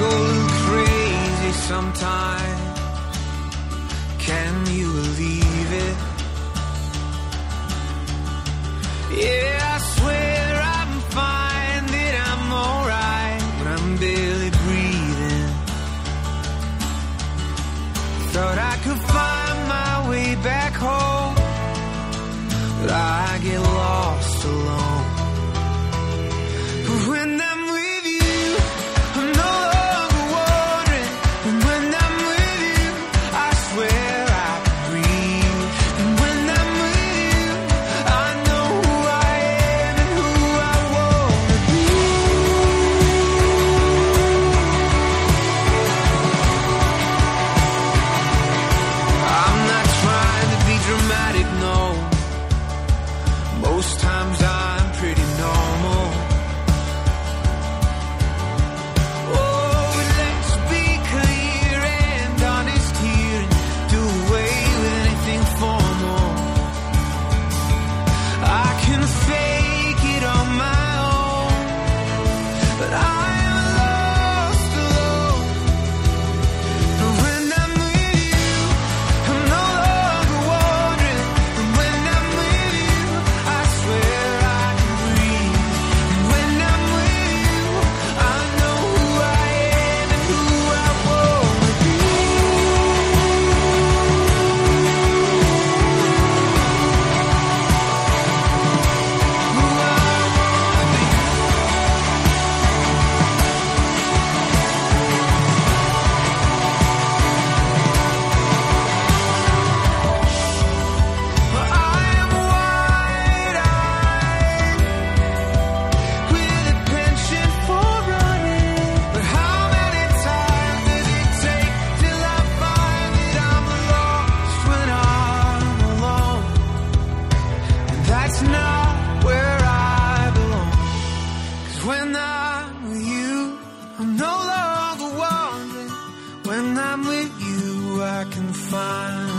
go crazy sometimes. Can you believe it? Yeah, I swear I'm fine, that I'm alright, but I'm barely breathing. Thought I could find my way back home. fine